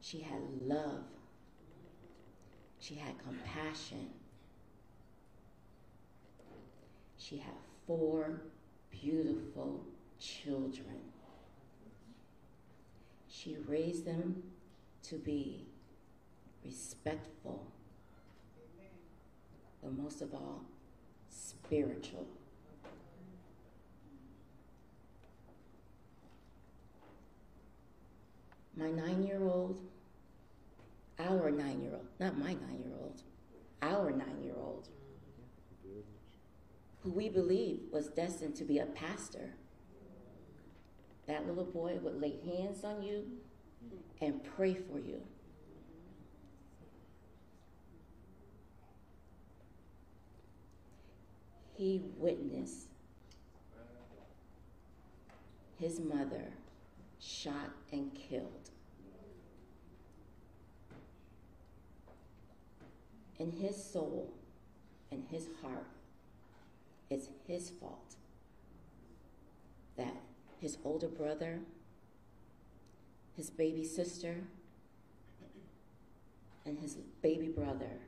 She had love. She had compassion. She had four beautiful children. She raised them to be respectful, but most of all, spiritual. My nine year old, our nine year old, not my nine year old, our nine year old, who we believe was destined to be a pastor. That little boy would lay hands on you and pray for you. He witnessed his mother shot and killed. In his soul in his heart, it's his fault that his older brother, his baby sister, and his baby brother,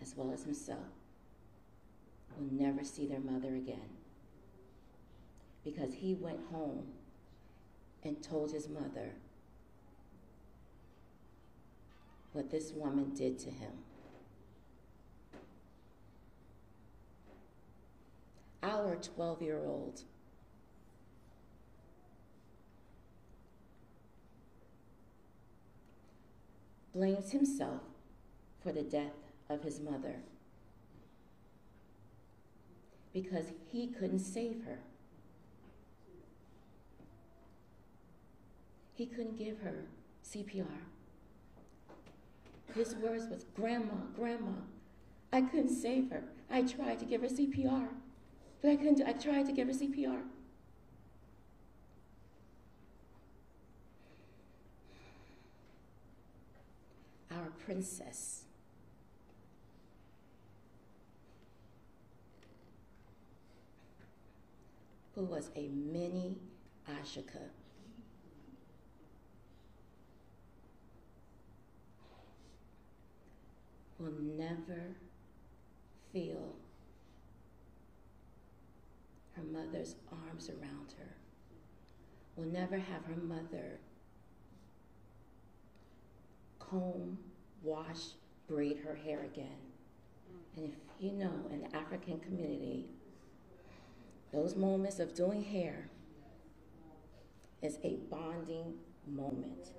as well as himself, will never see their mother again. Because he went home and told his mother what this woman did to him. Our 12 year old blames himself for the death of his mother because he couldn't save her. He couldn't give her CPR. His words was, Grandma, Grandma, I couldn't save her. I tried to give her CPR, but I couldn't, I tried to give her CPR. Our princess. Who was a mini Ajike. Will never feel her mother's arms around her, will never have her mother comb, wash, braid her hair again. And if you know, in the African community, those moments of doing hair is a bonding moment.